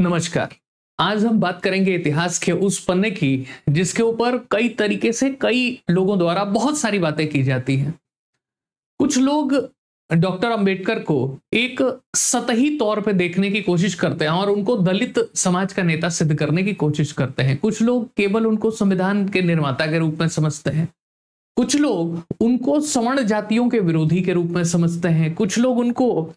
नमस्कार। आज हम बात करेंगे इतिहास के उस पन्ने की, जिसके ऊपर कई तरीके से कई लोगों द्वारा बहुत सारी बातें की जाती हैं। कुछ लोग डॉक्टर अंबेडकर को एक सतही तौर पर देखने की कोशिश करते हैं और उनको दलित समाज का नेता सिद्ध करने की कोशिश करते हैं। कुछ लोग केवल उनको संविधान के निर्माता के रूप में समझते हैं। कुछ लोग उनको स्वर्ण जातियों के विरोधी के रूप में समझते हैं। कुछ लोग उनको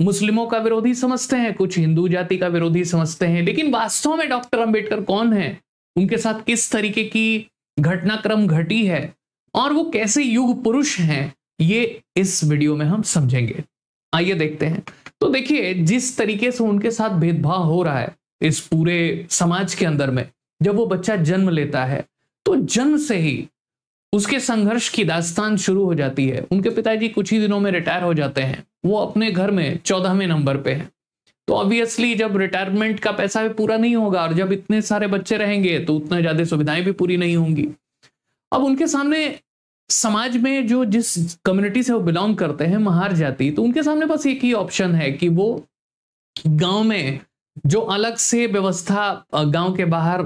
मुस्लिमों का विरोधी समझते हैं, कुछ हिंदू जाति का विरोधी समझते हैं, लेकिन वास्तव में डॉक्टर अंबेडकर कौन है? उनके साथ किस तरीके की घटनाक्रम घटी है? और वो कैसे युग पुरुष हैं? ये इस वीडियो में हम समझेंगे। आइए देखते हैं। तो देखिए, जिस तरीके से उनके साथ भेदभाव हो रहा है इस पूरे समाज के अंदर में, जब वो बच्चा जन्म लेता है तो जन्म से ही उसके संघर्ष की दास्तान शुरू हो जाती है। उनके पिताजी कुछ ही दिनों में रिटायर हो जाते हैं। वो अपने घर में चौदहवें नंबर पे है। तो ऑब्वियसली जब रिटायरमेंट का पैसा भी पूरा नहीं होगा और जब इतने सारे बच्चे रहेंगे तो उतना ज़्यादा सुविधाएँ भी पूरी नहीं होंगी। अब उनके सामने समाज में जो जिस कम्युनिटी से वो बिलोंग करते हैं, महार जाति तो उनके सामने बस एक ही ऑप्शन है कि वो गाँव में जो अलग से व्यवस्था गाँव के बाहर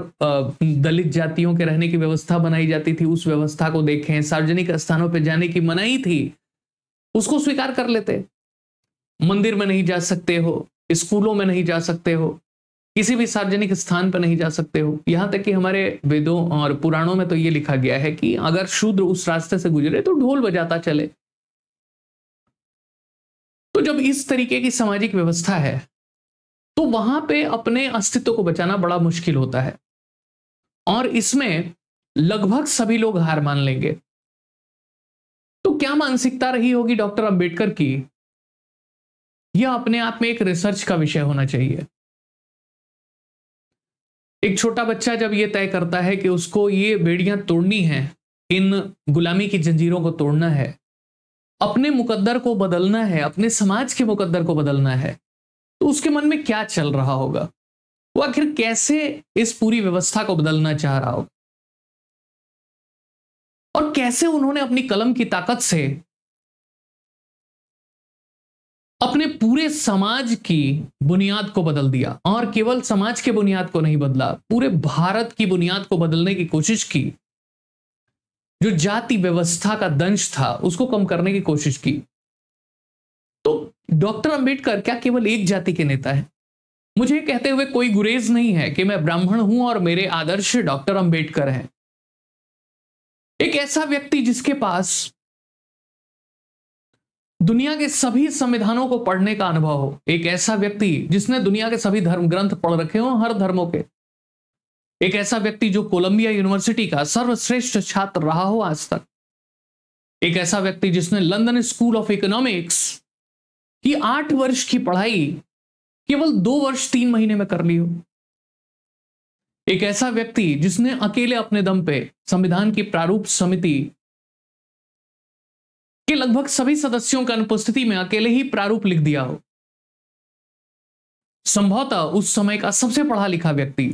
दलित जातियों के रहने की व्यवस्था बनाई जाती थी, उस व्यवस्था को देखें, सार्वजनिक स्थानों पर जाने की मनाही थी, उसको स्वीकार कर लेते। मंदिर में नहीं जा सकते हो, स्कूलों में नहीं जा सकते हो, किसी भी सार्वजनिक स्थान पर नहीं जा सकते हो। यहाँ तक कि हमारे वेदों और पुराणों में तो ये लिखा गया है कि अगर शूद्र उस रास्ते से गुजरे तो ढोल बजाता चले। तो जब इस तरीके की सामाजिक व्यवस्था है तो वहाँ पे अपने अस्तित्व को बचाना बड़ा मुश्किल होता है। और इसमें लगभग सभी लोग हार मान लेंगे। तो क्या मानसिकता रही होगी डॉक्टर अंबेडकर की? यह अपने आप में एक रिसर्च का विषय होना चाहिए। एक छोटा बच्चा जब यह तय करता है कि उसको ये बेड़ियाँ तोड़नी है, इन गुलामी की जंजीरों को तोड़ना है, अपने मुकद्दर को बदलना है, अपने समाज के मुकद्दर को बदलना है तो उसके मन में क्या चल रहा होगा? वो आखिर कैसे इस पूरी व्यवस्था को बदलना चाह रहा होगा? और कैसे उन्होंने अपनी कलम की ताकत से अपने पूरे समाज की बुनियाद को बदल दिया और केवल समाज के बुनियाद को नहीं बदला, पूरे भारत की बुनियाद को बदलने की कोशिश की। जो जाति व्यवस्था का दंश था, उसको कम करने की कोशिश की। तो डॉक्टर अंबेडकर क्या केवल एक जाति के नेता है? मुझे कहते हुए कोई गुरेज नहीं है कि मैं ब्राह्मण हूँ और मेरे आदर्श डॉक्टर अंबेडकर हैं। एक ऐसा व्यक्ति जिसके पास दुनिया के सभी संविधानों को पढ़ने का अनुभव हो। एक ऐसा व्यक्ति जिसने दुनिया के सभी धर्म ग्रंथ पढ़ रखे हो हर धर्मों के। एक ऐसा व्यक्ति जो कोलंबिया यूनिवर्सिटी का सर्वश्रेष्ठ छात्र रहा हो आज तक। एक ऐसा व्यक्ति जिसने लंदन स्कूल ऑफ़ इकोनॉमिक्स की आठ वर्ष की पढ़ाई केवल दो वर्ष तीन महीने में कर ली हो। एक ऐसा व्यक्ति जिसने अकेले अपने दम पे संविधान की प्रारूप समिति के लगभग सभी सदस्यों की अनुपस्थिति में अकेले ही प्रारूप लिख दिया हो। संभवतः उस समय का सबसे पढ़ा लिखा व्यक्ति,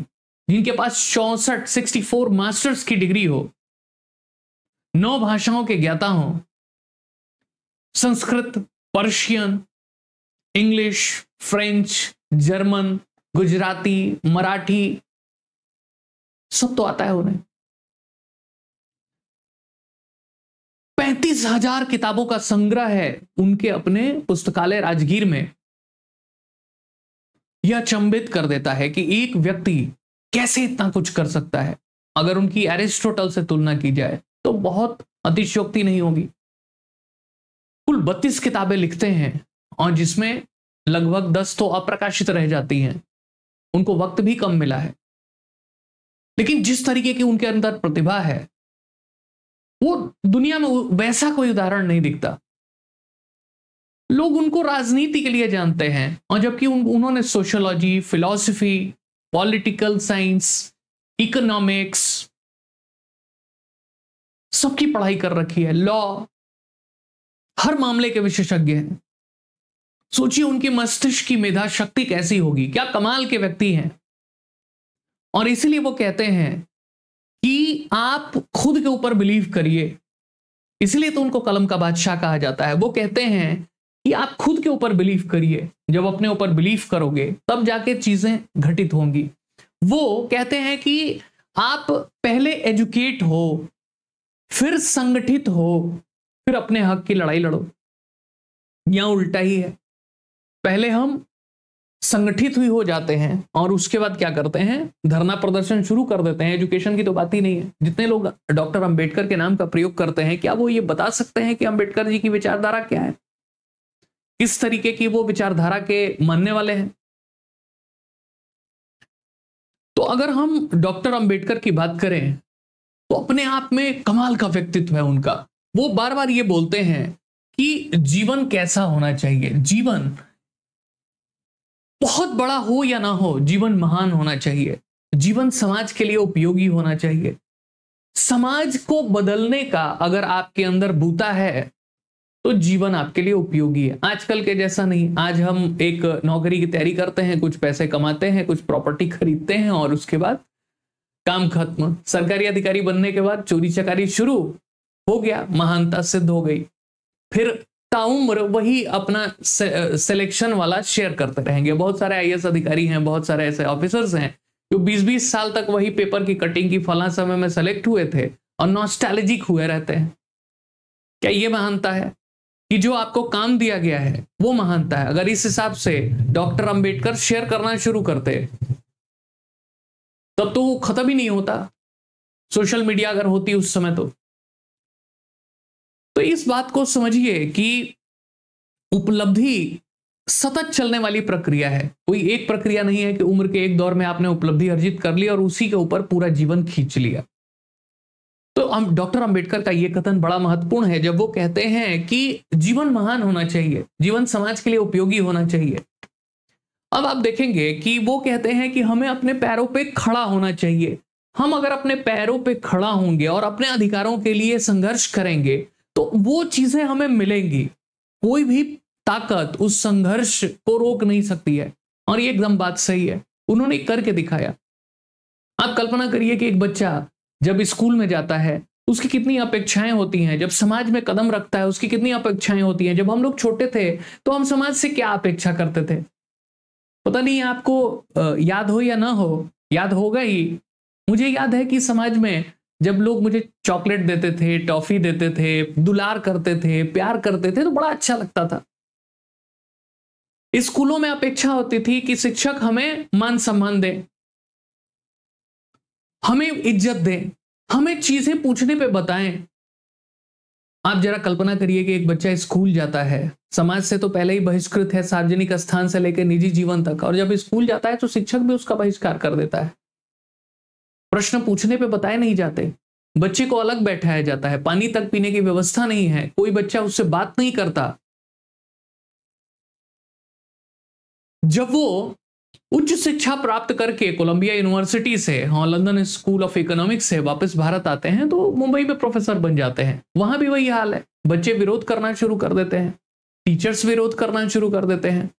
जिनके पास चौसठ, सिक्सटी फोर मास्टर्स की डिग्री हो, नौ भाषाओं के ज्ञाता हो, Sanskrit, Persian, English, French, German, Gujarati, Marathi, सब तो आता है उन्हें। पैंतीस हज़ार किताबों का संग्रह है उनके अपने पुस्तकालय राजगीर में। यह चंबित कर देता है कि एक व्यक्ति कैसे इतना कुछ कर सकता है। अगर उनकी एरिस्टोटल से तुलना की जाए तो बहुत अतिशयोक्ति नहीं होगी। कुल बत्तीस किताबें लिखते हैं और जिसमें लगभग दस तो अप्रकाशित रह जाती हैं। उनको वक्त भी कम मिला है। लेकिन जिस तरीके की उनके अंदर प्रतिभा है वो दुनिया में वैसा कोई उदाहरण नहीं दिखता। लोग उनको राजनीति के लिए जानते हैं और जबकि उन, उन्होंने sociology philosophy political science economics सबकी पढ़ाई कर रखी है। लॉ हर मामले के विशेषज्ञ हैं। सोचिए उनकी मस्तिष्क की मेधा शक्ति कैसी होगी। क्या कमाल के व्यक्ति हैं। और इसीलिए वो कहते हैं कि आप खुद के ऊपर बिलीव करिए। इसलिए तो उनको कलम का बादशाह कहा जाता है। वो कहते हैं कि आप खुद के ऊपर बिलीव करिए। जब अपने ऊपर बिलीव करोगे, तब जाके चीज़ें घटित होंगी। वो कहते हैं कि आप पहले एजुकेट हो, फिर संगठित हो, फिर अपने हक की लड़ाई लड़ो। या उल्टा ही है। पहले हम संगठित हुई हो जाते हैं और उसके बाद क्या करते हैं? धरना प्रदर्शन शुरू कर देते हैं। एजुकेशन की तो बात ही नहीं है। जितने लोग डॉक्टर अंबेडकर के नाम का प्रयोग करते हैं, क्या वो ये बता सकते हैं कि अंबेडकर जी की विचारधारा क्या है? किस तरीके की वो विचारधारा के मानने वाले हैं? तो अगर हम डॉक्टर अंबेडकर की बात करें तो अपने आप में कमाल का व्यक्तित्व है उनका। वो बार बार ये बोलते हैं कि जीवन कैसा होना चाहिए? जीवन बहुत बड़ा हो या ना हो, जीवन महान होना चाहिए। जीवन समाज के लिए उपयोगी होना चाहिए। समाज को बदलने का अगर आपके अंदर बूता है तो जीवन आपके लिए उपयोगी है। आजकल के जैसा नहीं। आज हम एक नौकरी की तैयारी करते हैं, कुछ पैसे कमाते हैं, कुछ प्रॉपर्टी खरीदते हैं और उसके बाद काम खत्म। सरकारी अधिकारी बनने के बाद चोरी चकारी शुरू हो गया, महानता सिद्ध हो गई। फिर ताउम्र वही अपना से, सिलेक्शन वाला शेयर करते रहेंगे। बहुत सारे आई अधिकारी हैं बहुत सारे ऐसे ऑफिसर्स हैं जो 20-20 साल तक वही पेपर की कटिंग की फला समय में सेलेक्ट हुए थे और नॉस्टैल्जिक हुए रहते हैं। क्या ये महानता है? कि जो आपको काम दिया गया है वो महानता है। अगर इस हिसाब से डॉक्टर अंबेडकर शेयर करना शुरू करते तब तो वो खत्म ही नहीं होता। सोशल मीडिया अगर होती उस समय तो। तो इस बात को समझिए कि उपलब्धि सतत चलने वाली प्रक्रिया है। कोई एक प्रक्रिया नहीं है कि उम्र के एक दौर में आपने उपलब्धि अर्जित कर ली और उसी के ऊपर पूरा जीवन खींच लिया। तो हम डॉक्टर अंबेडकर का यह कथन बड़ा महत्वपूर्ण है, जब वो कहते हैं कि जीवन महान होना चाहिए, जीवन समाज के लिए उपयोगी होना चाहिए। अब आप देखेंगे कि वो कहते हैं कि हमें अपने पैरों पे खड़ा होना चाहिए। हम अगर अपने पैरों पे खड़ा होंगे और अपने अधिकारों के लिए संघर्ष करेंगे तो वो चीज़ें हमें मिलेंगी। कोई भी ताकत उस संघर्ष को रोक नहीं सकती है। और ये एकदम बात सही है। उन्होंने करके दिखाया। आप कल्पना करिए कि एक बच्चा जब स्कूल में जाता है, उसकी कितनी अपेक्षाएँ होती हैं? जब समाज में कदम रखता है, उसकी कितनी अपेक्षाएँ होती हैं? जब हम लोग छोटे थे तो हम समाज से क्या अपेक्षा करते थे? पता नहीं, आपको याद हो या ना हो, याद होगा ही। मुझे याद है कि समाज में जब लोग मुझे चॉकलेट देते थे, टॉफी देते थे, दुलार करते थे, प्यार करते थे तो बड़ा अच्छा लगता था। स्कूलों में अपेक्षा होती थी कि शिक्षक हमें मान सम्मान दे, हमें इज़्ज़त दे, हमें चीज़ें पूछने पे बताएँ। आप जरा कल्पना करिए कि एक बच्चा स्कूल जाता है। समाज से तो पहले ही बहिष्कृत है, सार्वजनिक स्थान से लेकर निजी जीवन तक, और जब स्कूल जाता है तो शिक्षक भी उसका बहिष्कार कर देता है। प्रश्न पूछने पे बताए नहीं जाते। बच्चे को अलग बैठाया जाता है। पानी तक पीने की व्यवस्था नहीं है। कोई बच्चा उससे बात नहीं करता। जब वो उच्च शिक्षा प्राप्त करके कोलंबिया यूनिवर्सिटी से हाँ लंदन स्कूल ऑफ़ इकोनॉमिक्स से वापस भारत आते हैं तो मुंबई में प्रोफेसर बन जाते हैं। वहाँ भी वही हाल है। बच्चे विरोध करना शुरू कर देते हैं। टीचर्स विरोध करना शुरू कर देते हैं।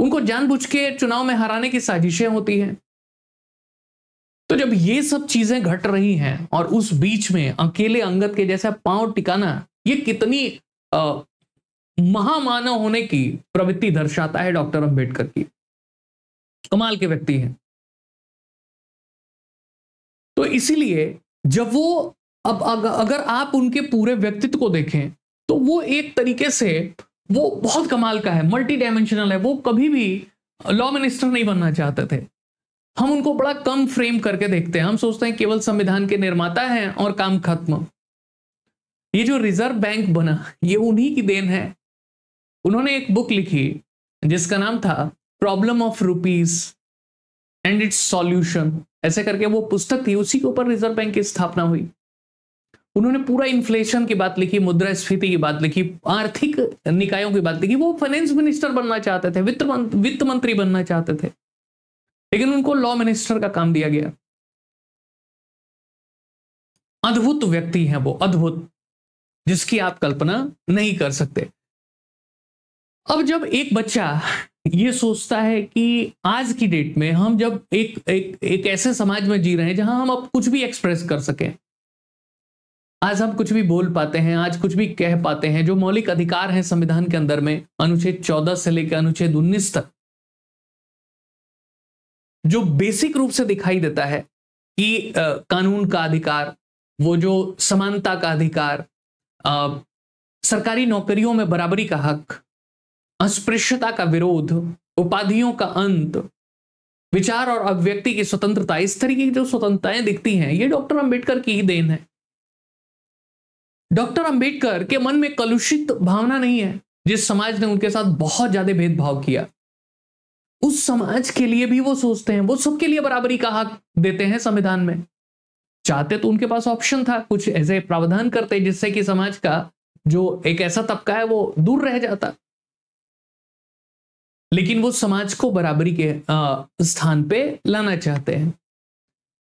उनको जानबूझ के चुनाव में हराने की साजिशें होती हैं। तो जब ये सब चीज़ें घट रही हैं और उस बीच में अकेले अंगत के जैसा पाँव टिकाना, ये कितनी महामानव होने की प्रवृत्ति दर्शाता है डॉक्टर अंबेडकर की। कमाल के व्यक्ति हैं। तो इसीलिए जब वो, अब अगर आप उनके पूरे व्यक्तित्व को देखें तो वो एक तरीके से, वो बहुत कमाल का है मल्टी डायमेंशनल है, वो कभी भी लॉ मिनिस्टर नहीं बनना चाहते थे। हम उनको बड़ा कम फ्रेम करके देखते हैं। हम सोचते हैं केवल संविधान के निर्माता हैं और काम खत्म। ये जो रिज़र्व बैंक बना, ये उन्हीं की देन है। उन्होंने एक बुक लिखी, जिसका नाम था problem of rupees and its solution ऐसे करके वो पुस्तक थी, उसी के ऊपर रिज़र्व बैंक की स्थापना हुई। उन्होंने पूरा इन्फ्लेशन की बात लिखी मुद्रा स्फीति की बात लिखी, आर्थिक निकायों की बात लिखी। वो फाइनेंस मिनिस्टर बनना चाहते थे, वित्त वित्त मंत्री बनना चाहते थे। लेकिन उनको लॉ मिनिस्टर का काम दिया गया। अद्भुत व्यक्ति हैं वो, अद्भुत, जिसकी आप कल्पना नहीं कर सकते। अब जब एक बच्चा ये सोचता है कि आज की डेट में हम जब एक एक एक ऐसे समाज में जी रहे हैं जहाँ हम अब कुछ भी एक्सप्रेस कर सकें, आज हम कुछ भी बोल पाते हैं, आज कुछ भी कह पाते हैं, जो मौलिक अधिकार हैं संविधान के अंदर में, अनुच्छेद 14 से लेकर अनुच्छेद 19 तक जो बेसिक रूप से दिखाई देता है कि आ, कानून का अधिकार वो जो समानता का अधिकार आ, सरकारी नौकरियों में बराबरी का हक अस्पृश्यता का विरोध उपाधियों का अंत विचार और अभिव्यक्ति की स्वतंत्रता इस तरीके की जो स्वतंत्रताएँ दिखती हैं ये डॉक्टर अंबेडकर की ही देन है। डॉक्टर अंबेडकर के मन में कलुषित भावना नहीं है जिस समाज ने उनके साथ बहुत ज़्यादा भेदभाव किया। उस समाज के लिए भी वो सोचते हैं, वो सबके लिए बराबरी का हक देते हैं संविधान में। चाहते तो उनके पास ऑप्शन था, कुछ ऐसे प्रावधान करते जिससे कि समाज का जो एक ऐसा तबका है वो दूर रह जाता। लेकिन वो समाज को बराबरी के स्थान पे लाना चाहते हैं।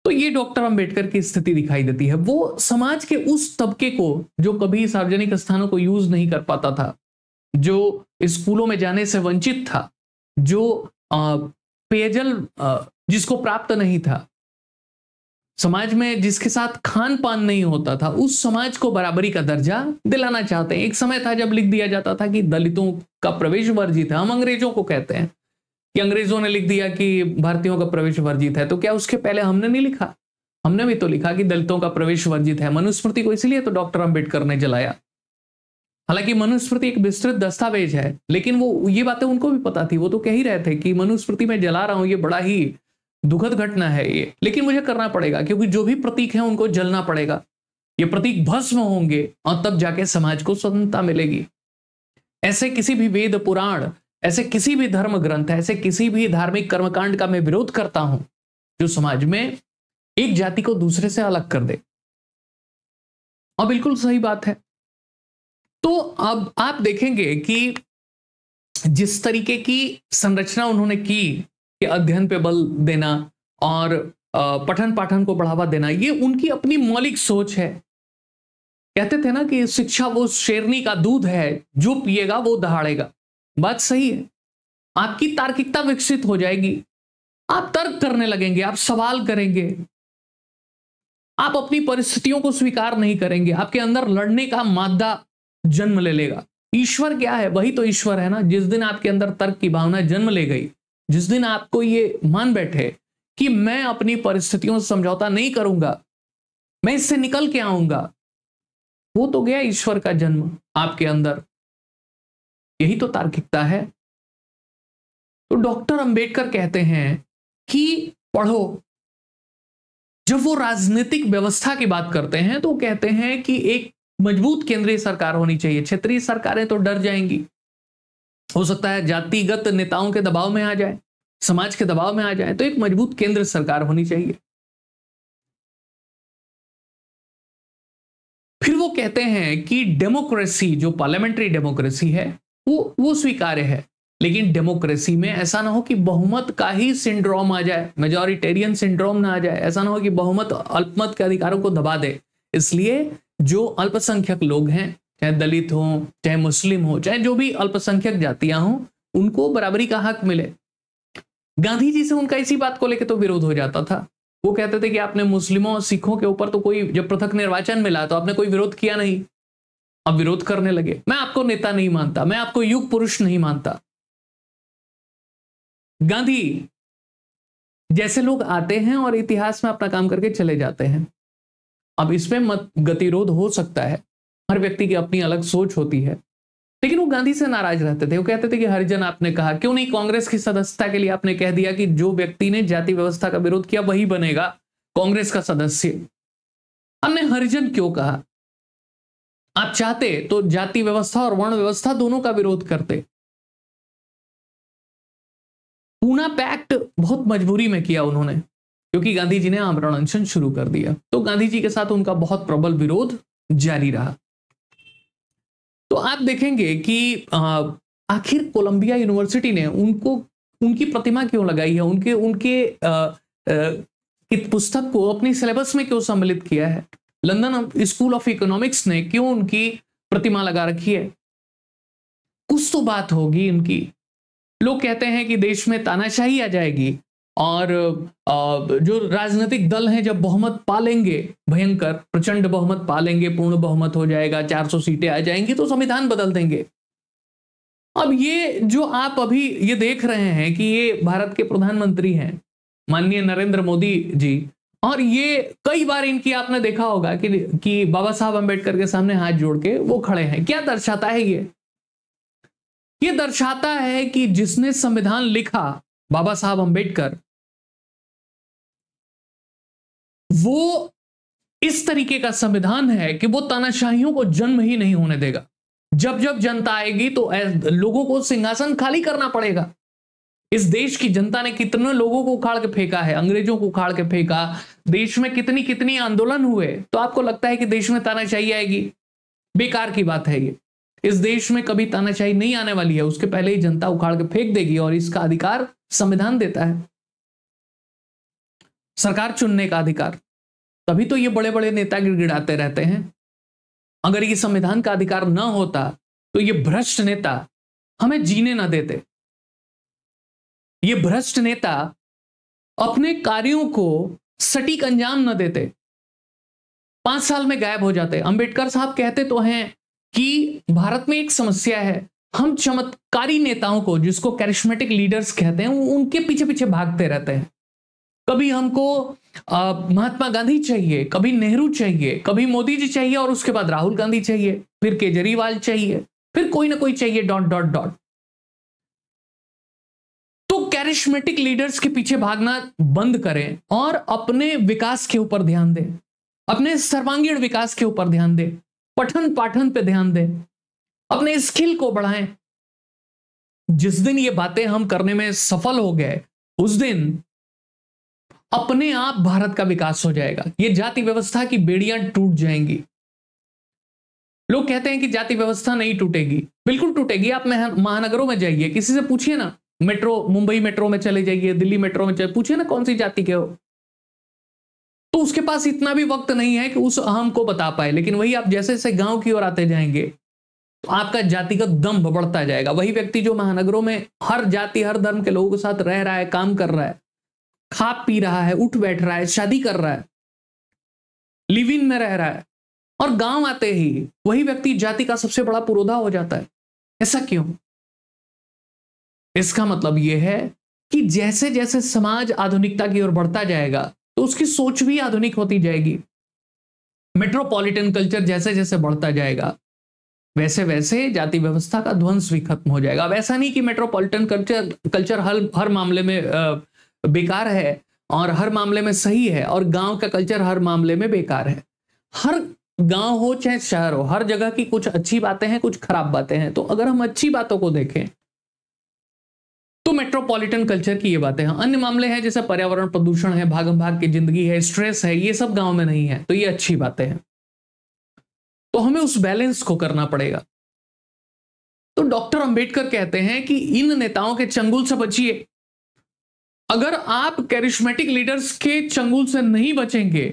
तो ये डॉक्टर अंबेडकर की स्थिति दिखाई देती है। वो समाज के उस तबके को, जो कभी सार्वजनिक स्थानों को यूज़ नहीं कर पाता था, जो स्कूलों में जाने से वंचित था जो पेयजल जिसको प्राप्त नहीं था। समाज में जिसके साथ खान पान नहीं होता था, उस समाज को बराबरी का दर्जा दिलाना चाहते हैं। एक समय था जब लिख दिया जाता था कि दलितों का प्रवेश वर्जित है हम अंग्रेज़ों को कहते हैं कि अंग्रेज़ों ने लिख दिया कि भारतीयों का प्रवेश वर्जित है तो क्या उसके पहले हमने नहीं लिखा? हमने भी तो लिखा कि दलितों का प्रवेश वर्जित है मनुस्मृति को इसलिए तो डॉक्टर अंबेडकर ने जलाया। हालाँकि मनुस्मृति एक विस्तृत दस्तावेज़ है, लेकिन वो, ये बातें उनको भी पता थी। वो तो कह ही रहे थे कि मनुस्मृति में जला रहा हूँ, ये बड़ा ही दुखद घटना है ये। लेकिन मुझे करना पड़ेगा, क्योंकि जो भी प्रतीक है, उनको जलना पड़ेगा। ये प्रतीक भस्म होंगे और तब जाके समाज को स्वतंत्रता मिलेगी। ऐसे किसी भी वेद पुराण, ऐसे किसी भी धर्म ग्रंथ, ऐसे किसी भी धार्मिक कर्मकांड का मैं विरोध करता हूँ, जो समाज में एक जाति को दूसरे से अलग कर दे। और बिल्कुल सही बात है। तो अब आप देखेंगे कि जिस तरीके की संरचना उन्होंने की कि अध्ययन पे बल देना और पठन पाठन को बढ़ावा देना, ये उनकी अपनी मौलिक सोच है। कहते थे ना कि शिक्षा वो शेरनी का दूध है, जो पिएगा वो दहाड़ेगा। बात सही है। आपकी तार्किकता विकसित हो जाएगी। आप तर्क करने लगेंगे, आप सवाल करेंगे। आप अपनी परिस्थितियों को स्वीकार नहीं करेंगे। आपके अंदर लड़ने का मादा जन्म ले लेगा। ईश्वर क्या है? वही तो ईश्वर है ना, जिस दिन आपके अंदर तर्क की भावना जन्म ले गई, जिस दिन आपको ये मान बैठे कि मैं अपनी परिस्थितियों से समझौता नहीं करूँगा, मैं इससे निकल के आऊँगा, वो तो गया ईश्वर का जन्म आपके अंदर। यही तो तार्किकता है। तो डॉक्टर अंबेडकर कहते हैं कि पढ़ो, जब वो राजनीतिक व्यवस्था की बात करते हैं तो कहते हैं कि एक मज़बूत केंद्रीय सरकार होनी चाहिए। क्षेत्रीय सरकारें तो डर जाएँगी। हो सकता है जातिगत नेताओं के दबाव में आ जाए, समाज के दबाव में आ जाए तो एक मज़बूत केंद्र सरकार होनी चाहिए। फिर वो कहते हैं कि डेमोक्रेसी, जो पार्लियामेंट्री डेमोक्रेसी है, वो वो स्वीकार्य है। लेकिन डेमोक्रेसी में ऐसा ना हो कि बहुमत का ही सिंड्रोम आ जाए, मेजोरिटेरियन सिंड्रोम ना आ जाए। ऐसा ना हो कि बहुमत, अल्पमत के अधिकारों को दबा दे। इसलिए जो अल्पसंख्यक लोग हैं, चाहे दलित हो, चाहे मुस्लिम हो, चाहे जो भी अल्पसंख्यक जातियाँ हों, उनको बराबरी का हक मिले। गांधी जी से उनका इसी बात को लेकर तो विरोध हो जाता था। वो कहते थे कि आपने मुस्लिमों और सिखों के ऊपर तो कोई, जब पृथक निर्वाचन मिला तो आपने कोई विरोध किया नहीं। अब विरोध करने लगे। मैं आपको नेता नहीं मानता, मैं आपको युग पुरुष नहीं मानता। गांधी जैसे लोग आते हैं और इतिहास में अपना काम करके चले जाते हैं। अब इसमें मत गतिरोध हो सकता है। हर व्यक्ति की अपनी अलग सोच होती है। लेकिन वो गांधी से नाराज़ रहते थे। वो कहते थे कि, हरिजन, आपने कहा, क्यों नहीं कांग्रेस की सदस्यता के लिए आपने कह दिया कि जो व्यक्ति ने जाति व्यवस्था का विरोध किया, वही बनेगा कांग्रेस का सदस्य? हमने हरिजन क्यों कहा? आप चाहते तो जाति व्यवस्था और वर्ण व्यवस्था दोनों का विरोध करते। पूना पैक्ट बहुत मजबूरी में किया उन्होंने। क्योंकि गांधी जी ने आमरण अनशन शुरू कर दिया। तो गांधी जी के साथ उनका बहुत प्रबल विरोध जारी रहा। तो आप देखेंगे कि आखिर कोलंबिया यूनिवर्सिटी ने उनको, उनकी प्रतिमा क्यों लगाई है? उनके उनके पुस्तक को अपनी सिलेबस में क्यों सम्मिलित किया है? लंदन स्कूल ऑफ़ इकोनॉमिक्स ने क्यों उनकी प्रतिमा लगा रखी है? कुछ तो बात होगी उनकी। लोग कहते हैं कि देश में तानाशाही आ जाएगी। और जो राजनीतिक दल हैं जब बहुमत पालेंगे, भयंकर, प्रचंड बहुमत पालेंगे, पूर्ण बहुमत हो जाएगा 400 सीटें आ जाएँगी तो संविधान बदल देंगे। अब ये जो आप अभी ये देख रहे हैं कि ये भारत के प्रधानमंत्री हैं, माननीय नरेंद्र मोदी जी, और ये कई बार इनकी आपने देखा होगा कि कि बाबा साहब अंबेडकर के सामने हाथ जोड़ के वो खड़े हैं। क्या दर्शाता है ये? ये दर्शाता है कि जिसने संविधान लिखा, बाबा साहब अंबेडकर वो इस तरीके का संविधान है कि वो तानाशाहियों को जन्म ही नहीं होने देगा। जब जब जनता आएगी तो लोगों को सिंहासन खाली करना पड़ेगा। इस देश की जनता ने कितने लोगों को उखाड़ के फेंका है, अंग्रेज़ों को उखाड़ के फेंका, देश में कितनी कितनी आंदोलन हुए तो आपको लगता है कि देश में तानाशाही आएगी? बेकार की बात है ये। इस देश में कभी तानाशाही नहीं आने वाली है, उसके पहले ही जनता उखाड़ के फेंक देगी और इसका अधिकार संविधान देता है। सरकार चुनने का अधिकार। तभी तो ये बड़े बड़े नेता गिड़गिड़ाते रहते हैं। अगर ये संविधान का अधिकार न होता तो ये भ्रष्ट नेता हमें जीने ना देते। ये भ्रष्ट नेता अपने कार्यों को सटीक अंजाम न देते। पाँच साल में गायब हो जाते। अंबेडकर साहब कहते तो हैं कि भारत में एक समस्या है। हम चमत्कारी नेताओं को, जिसको कैरिश्मेटिक लीडर्स कहते हैं, उनके पीछे पीछे भागते रहते हैं। कभी हमको महात्मा गांधी चाहिए, कभी नेहरू चाहिए, कभी मोदी जी चाहिए और उसके बाद राहुल गांधी चाहिए, फिर केजरीवाल चाहिए, फिर कोई ना कोई चाहिए डॉट डॉट डॉट। तो कैरिश्मेटिक लीडर्स के पीछे भागना बंद करें और अपने विकास के ऊपर ध्यान दें, अपने सर्वांगीण विकास के ऊपर ध्यान दें पठन पाठन पे ध्यान दें, अपने स्किल को बढ़ाएँ। जिस दिन ये बातें हम करने में सफल हो गए, उस दिन अपने आप भारत का विकास हो जाएगा। ये जाति व्यवस्था की बेड़ियाँ टूट जाएँगी। लोग कहते हैं कि जाति व्यवस्था नहीं टूटेगी। बिल्कुल टूटेगी। आप महानगरों में जाइए। किसी से पूछिए ना, मेट्रो, मुंबई मेट्रो में चले जाइए, दिल्ली मेट्रो में चले, पूछिए ना कौन सी जाति के हो। तो उसके पास इतना भी वक्त नहीं है कि उस अहम को बता पाए। लेकिन वही आप जैसे जैसे गाँव की ओर आते जाएँगे तो आपका जातिगत दम बढ़ता जाएगा। वही व्यक्ति जो महानगरों में हर जाति, हर धर्म के लोगों के साथ रह रहा है, काम कर रहा है खा पी रहा है, उठ बैठ रहा है, शादी कर रहा है लिव इन में रह रहा है, और गाँव आते ही वही व्यक्ति जाति का सबसे बड़ा पुरोधा हो जाता है। ऐसा क्यों? इसका मतलब यह है कि जैसे जैसे समाज आधुनिकता की ओर बढ़ता जाएगा तो उसकी सोच भी आधुनिक होती जाएगी। मेट्रोपॉलिटन कल्चर जैसे जैसे बढ़ता जाएगा वैसे वैसे जाति व्यवस्था का ध्वंस भी खत्म हो जाएगा। वैसा नहीं कि मेट्रोपॉलिटन कल्चर कल्चर हर हर मामले में बेकार है और हर मामले में सही है और गाँव का कल्चर हर मामले में बेकार है। हर गाँव हो, चाहे शहर हो, हर जगह की कुछ अच्छी बातें हैं, कुछ खराब बातें हैं। तो अगर हम अच्छी बातों को देखें तो मेट्रोपॉलिटन कल्चर की ये बातें हैं। अन्य मामले हैं, जैसे पर्यावरण प्रदूषण है भागम भाग की ज़िंदगी है स्ट्रेस है, ये सब गाँव में नहीं है तो ये अच्छी बातें हैं। तो हमें उस बैलेंस को करना पड़ेगा। तो डॉक्टर अंबेडकर कहते हैं कि इन नेताओं के चंगुल से बचिए अगर आप कैरिश्मेटिक लीडर्स के चंगुल से नहीं बचेंगे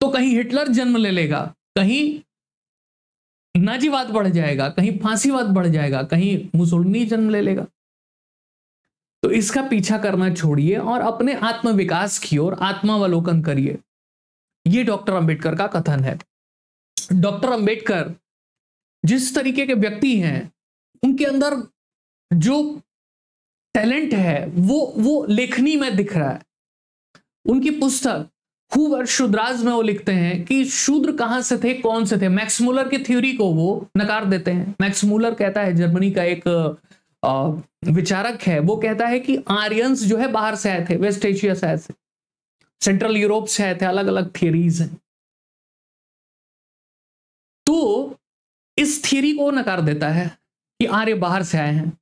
तो कहीं हिटलर जन्म ले लेगा, कहीं नाजीवाद बढ़ जाएगा, कहीं फांसीवाद बढ़ जाएगा, कहीं मुसोलिनी जन्म ले लेगा। तो इसका पीछा करना छोड़िए और अपने आत्मविकास की ओर आत्मावलोकन करिए। यह डॉक्टर अंबेडकर का कथन है। डॉक्टर अंबेडकर जिस तरीके के व्यक्ति हैं, उनके अंदर जो टैलेंट है, वो वो लेखनी में दिख रहा है। उनकी पुस्तक हुवर शुद्राज में वो लिखते हैं कि शूद्र कहाँ से थे, कौन से थे? मैक्समूलर की थ्योरी को वो नकार देते हैं। मैक्समूलर कहता है, जर्मनी का एक विचारक है, वो कहता है कि आर्यंस जो है बाहर से आए थे, वेस्ट एशिया से आए थे। सेंट्रल यूरोप से आए थे अलग अलग थियरीज हैं। तो इस थियरी को नकार देता है कि आर्य बाहर से आए हैं।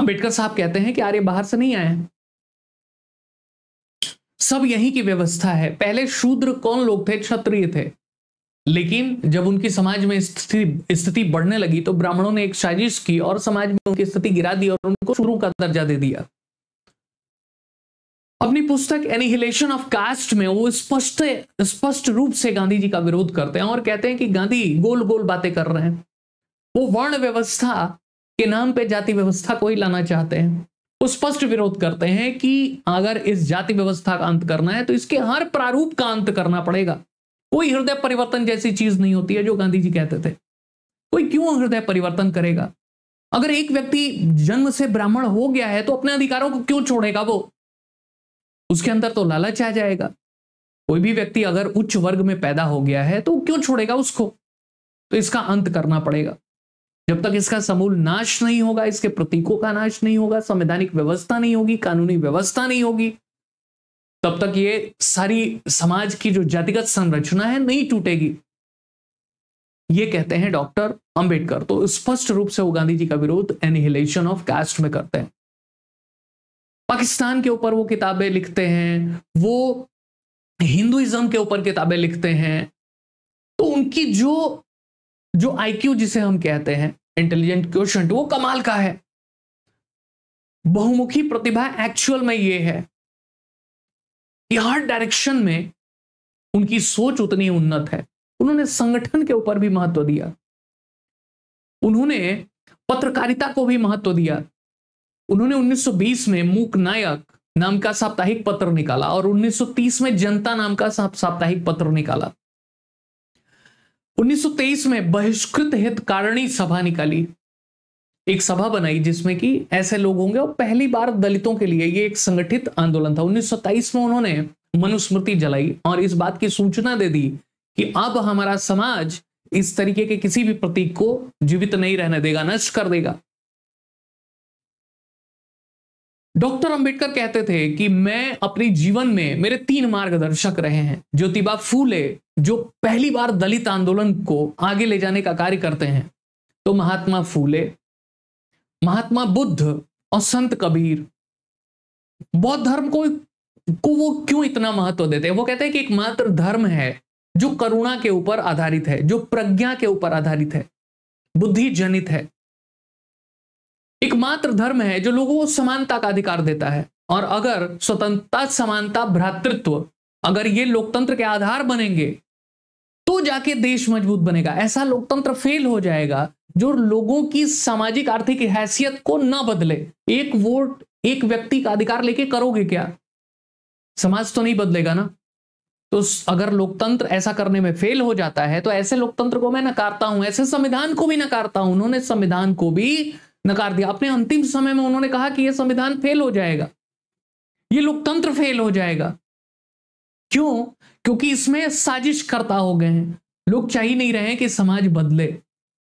अंबेडकर साहब कहते हैं कि आर्य बाहर से नहीं आए हैं। सब यही की व्यवस्था है। पहले शूद्र कौन लोग थे? क्षत्रिय थे। लेकिन जब उनकी समाज में स्थिति स्थिति बढ़ने लगी तो ब्राह्मणों ने एक साजिश की और समाज में उनकी स्थिति गिरा दी और उनको शुरू का दर्जा दे दिया। अपनी पुस्तक एनिहिलेशन ऑफ़ कास्ट में वो स्पष्ट स्पष्ट रूप से गांधी जी का विरोध करते हैं और कहते हैं कि गांधी गोल गोल बातें कर रहे हैं। वो वर्ण व्यवस्था के नाम पे जाति व्यवस्था को ही लाना चाहते हैं। स्पष्ट विरोध करते हैं कि अगर इस जाति व्यवस्था का अंत करना है तो इसके हर प्रारूप का अंत करना पड़ेगा। कोई हृदय परिवर्तन जैसी चीज़ नहीं होती है जो गांधी जी कहते थे। कोई क्यों हृदय परिवर्तन करेगा? अगर एक व्यक्ति जन्म से ब्राह्मण हो गया है तो अपने अधिकारों को क्यों छोड़ेगा वो? उसके अंदर तो लालच आ जाएगा। कोई भी व्यक्ति अगर उच्च वर्ग में पैदा हो गया है तो क्यों छोड़ेगा उसको? तो इसका अंत करना पड़ेगा। जब तक इसका समूल नाश नहीं होगा, इसके प्रतीकों का नाश नहीं होगा, संवैधानिक व्यवस्था नहीं होगी, कानूनी व्यवस्था नहीं होगी, तब तक ये सारी समाज की जो जातिगत संरचना है नहीं टूटेगी। ये कहते हैं डॉक्टर अंबेडकर। तो स्पष्ट रूप से वो गांधी जी का विरोध एनिहिलेशन ऑफ़ कास्ट में करते हैं। पाकिस्तान के ऊपर वो किताबें लिखते हैं, वो हिंदुइज्म के ऊपर किताबें लिखते हैं। तो उनकी जो जो आईक्यू जिसे हम कहते हैं इंटेलिजेंट क्वेश्चन वो कमाल का है। बहुमुखी प्रतिभा एक्चुअल में ये है कि हर डायरेक्शन में उनकी सोच उतनी उन्नत है। उन्होंने संगठन के ऊपर भी महत्व दिया। उन्होंने पत्रकारिता को भी महत्व दिया। उन्होंने 1920 में मूक नायक नाम का साप्ताहिक पत्र निकाला और 1930 में जनता नाम का साप्ताहिक पत्र निकाला। 1923 में बहिष्कृत हित कारणी सभा निकाली। एक सभा बनाई जिसमें कि ऐसे लोग होंगे और पहली बार दलितों के लिए ये एक संगठित आंदोलन था। 1927 में उन्होंने मनुस्मृति जलाई और इस बात की सूचना दे दी कि अब हमारा समाज इस तरीके के किसी भी प्रतीक को जीवित नहीं रहने देगा, नष्ट कर देगा। डॉक्टर अंबेडकर कहते थे कि मैं अपने जीवन में, मेरे तीन मार्गदर्शक रहे हैं, ज्योतिबा फूले, जो पहली बार दलित आंदोलन को आगे ले जाने का कार्य करते हैं तो महात्मा फूले, महात्मा बुद्ध और संत कबीर। बौद्ध धर्म को को वो क्यों इतना महत्व देते हैं? वो कहते हैं कि एक मात्र धर्म है जो करुणा के ऊपर आधारित है, जो प्रज्ञा के ऊपर आधारित है बुद्धि जनित है। एकमात्र धर्म है जो लोगों को समानता का अधिकार देता है। और अगर स्वतंत्रता, समानता, भ्रातृत्व, अगर ये लोकतंत्र के आधार बनेंगे तो जाके देश मज़बूत बनेगा। ऐसा लोकतंत्र फेल हो जाएगा जो लोगों की सामाजिक, आर्थिक हैसियत को ना बदले। एक वोट, एक व्यक्ति का अधिकार लेके करोगे क्या? समाज तो नहीं बदलेगा ना। तो अगर लोकतंत्र ऐसा करने में फेल हो जाता है तो ऐसे लोकतंत्र को मैं नकारता हूँ, ऐसे संविधान को भी नकारता हूँ। उन्होंने संविधान को भी नकार दिया। अपने अंतिम समय में उन्होंने कहा कि यह संविधान फेल हो जाएगा। ये लोकतंत्र फेल हो जाएगा। क्यों? क्योंकि इसमें साजिश करता हो गए हैं। लोग चाह ही नहीं रहे कि समाज बदले।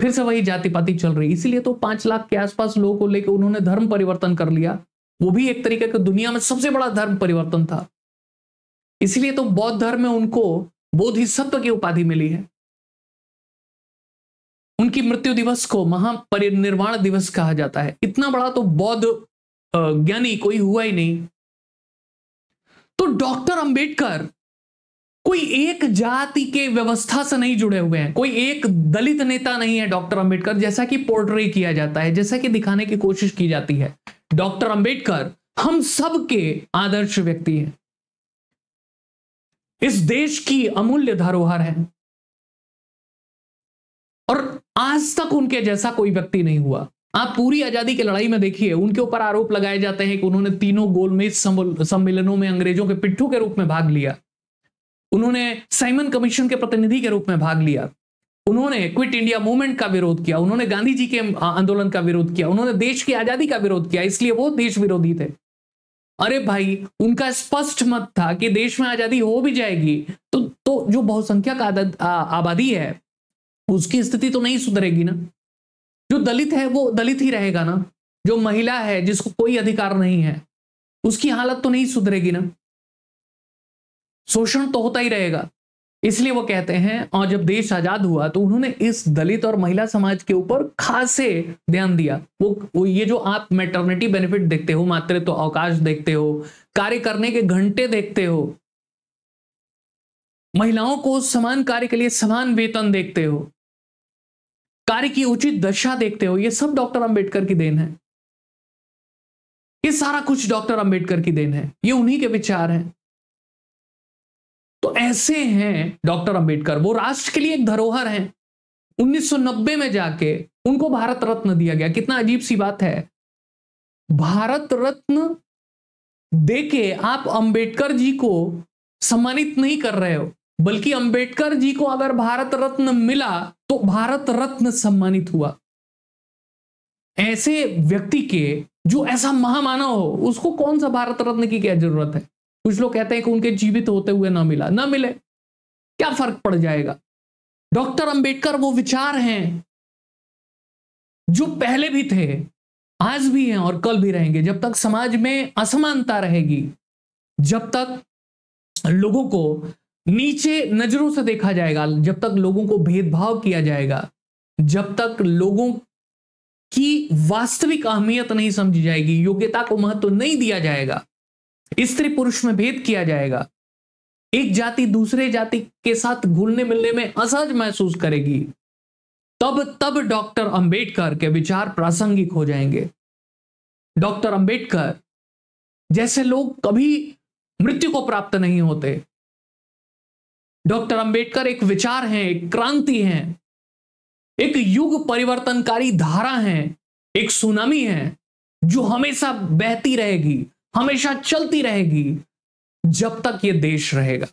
फिर से वही जाति पाति चल रही। इसीलिए तो पाँच लाख के आसपास लोगों को लेकर उन्होंने धर्म परिवर्तन कर लिया। वो भी एक तरीके का दुनिया में सबसे बड़ा धर्म परिवर्तन था। इसलिए तो बौद्ध धर्म में उनको बोधिसत्व की उपाधि मिली है। उनकी मृत्यु दिवस को महापरिनिर्वाण दिवस कहा जाता है। इतना बड़ा तो बौद्ध ज्ञानी कोई हुआ ही नहीं। तो डॉक्टर अंबेडकर कोई एक जाति के व्यवस्था से नहीं जुड़े हुए हैं। कोई एक दलित नेता नहीं है डॉक्टर अंबेडकर, जैसा कि पोर्ट्रे किया जाता है, जैसा कि दिखाने की कोशिश की जाती है। डॉक्टर अंबेडकर हम सब के आदर्श व्यक्ति हैं। इस देश की अमूल्य धरोहर है। और आज तक उनके जैसा कोई व्यक्ति नहीं हुआ। आप पूरी आज़ादी की लड़ाई में देखिए, उनके ऊपर आरोप लगाए जाते हैं कि उन्होंने तीनों गोलमेज सम्मेलनों में अंग्रेज़ों के पिट्ठू के रूप में भाग लिया। उन्होंने साइमन कमीशन के प्रतिनिधि के रूप में भाग लिया। उन्होंने क्विट इंडिया मूवमेंट का विरोध किया। उन्होंने गांधी जी के आंदोलन का विरोध किया। उन्होंने देश की आज़ादी का विरोध किया। इसलिए वो देश विरोधी थे। अरे भाई, उनका स्पष्ट मत था कि देश में आज़ादी हो भी जाएगी। तो तो जो बहुसंख्यक आबादी है उसकी स्थिति तो नहीं सुधरेगी ना। जो दलित है वो दलित ही रहेगा ना। जो महिला है जिसको कोई अधिकार नहीं है उसकी हालत तो नहीं सुधरेगी ना। शोषण तो होता ही रहेगा। इसलिए वो कहते हैं और जब देश आज़ाद हुआ तो उन्होंने इस दलित और महिला समाज के ऊपर खासे ध्यान दिया। वो, वो ये जो आप मेटर्निटी बेनिफिट देखते हो मातृत्व तो अवकाश देखते हो कार्य करने के घंटे देखते हो महिलाओं को समान कार्य के लिए समान वेतन देखते हो कार्य की उचित दशा देखते हो, ये सब डॉक्टर अंबेडकर की देन है। ये सारा कुछ डॉक्टर अंबेडकर की देन है। ये उन्हीं के विचार हैं। तो ऐसे हैं डॉक्टर अंबेडकर। वो राष्ट्र के लिए एक धरोहर है। 1990 में जाके उनको भारत रत्न दिया गया। कितना अजीब सी बात है। भारत रत्न देके आप अंबेडकर जी को सम्मानित नहीं कर रहे हो, बल्कि अंबेडकर जी को अगर भारत रत्न मिला तो भारत रत्न सम्मानित हुआ। ऐसे व्यक्ति के जो ऐसा महामानव हो, उसको कौन सा भारत रत्न की क्या ज़रूरत है? कुछ लोग कहते हैं कि उनके जीवित होते हुए ना मिला। ना मिले। क्या फ़र्क पड़ जाएगा? डॉक्टर अंबेडकर वो विचार हैं, जो पहले भी थे, आज भी हैं और कल भी रहेंगे। जब तक समाज में असमानता रहेगी, जब तक लोगों को नीचे नज़रों से देखा जाएगा, जब तक लोगों को भेदभाव किया जाएगा, जब तक लोगों की वास्तविक अहमियत नहीं समझी जाएगी, योग्यता को महत्व नहीं दिया जाएगा, स्त्री पुरुष में भेद किया जाएगा, एक जाति दूसरे जाति के साथ घुलने मिलने में असहज महसूस करेगी, तब तब डॉक्टर अंबेडकर के विचार प्रासंगिक हो जाएँगे। डॉक्टर अंबेडकर जैसे लोग कभी मृत्यु को प्राप्त नहीं होते डॉक्टर अंबेडकर एक विचार हैं, एक क्रांति हैं, एक युग परिवर्तनकारी धारा है, एक सुनामी है, जो हमेशा बहती रहेगी, हमेशा चलती रहेगी, जब तक ये देश रहेगा।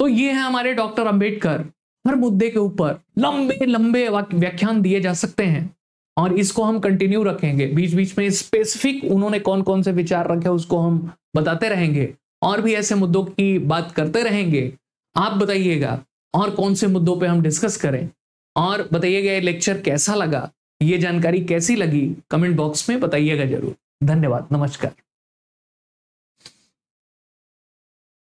तो ये है हमारे डॉक्टर अंबेडकर। हर मुद्दे के ऊपर लंबे लंबे व्याख्यान दिए जा सकते हैं और इसको हम कंटिन्यू रखेंगे। बीच बीच में स्पेसिफिक उन्होंने कौन कौन से विचार रखे उसको हम बताते रहेंगे। और भी ऐसे मुद्दों की बात करते रहेंगे, आप बताइएगा, और कौन से मुद्दों पे हम डिस्कस करें? और बताइएगा ये लेक्चर कैसा लगा? ये जानकारी कैसी लगी? कमेंट बॉक्स में बताइएगा ज़रूर। धन्यवाद, नमस्कार।